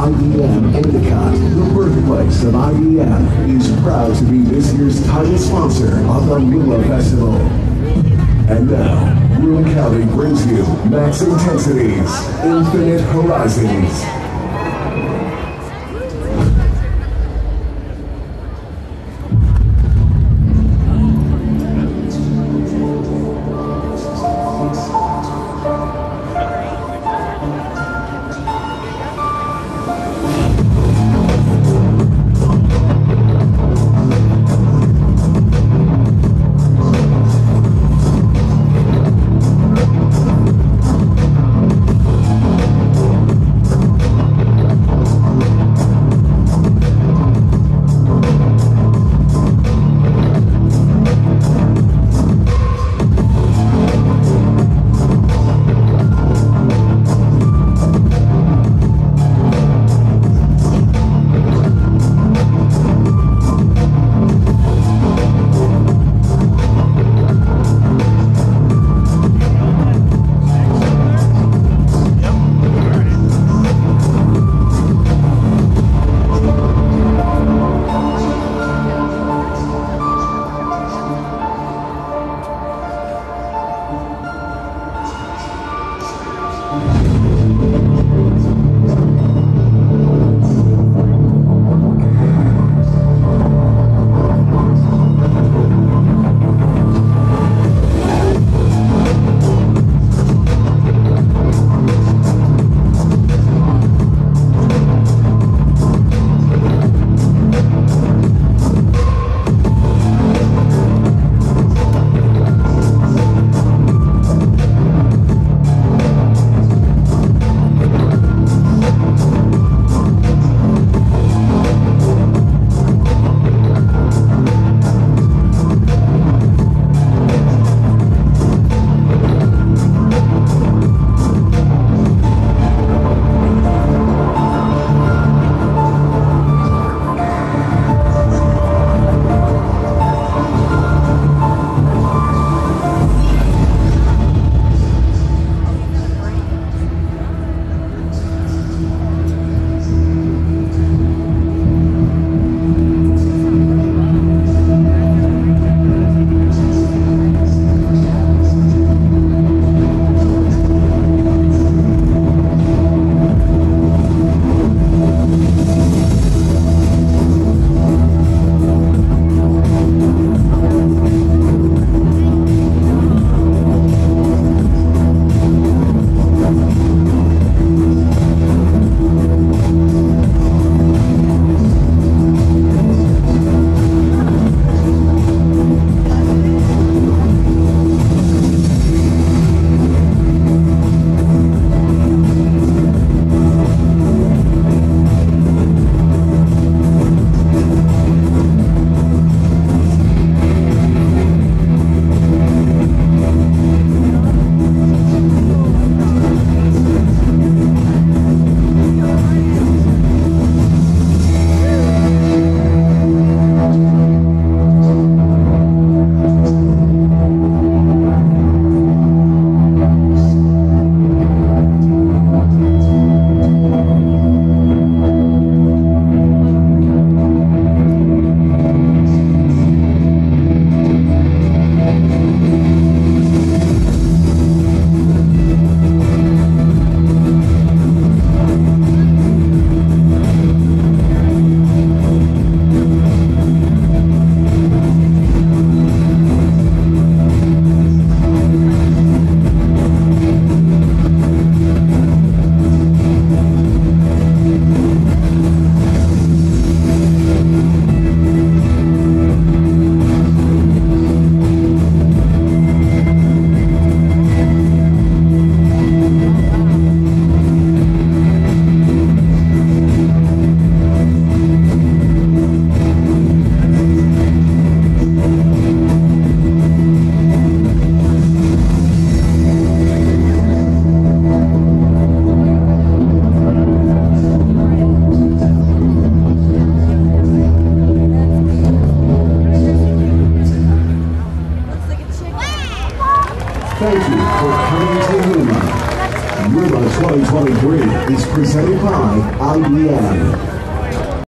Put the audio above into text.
IBM Endicott, the birthplace of IBM, is proud to be this year's title sponsor of the Luma Festival. And now, Broome County brings you Maxin10sity's, Infinite Horizons. Thank you for coming to Luma. Luma 2023 is presented by IBM.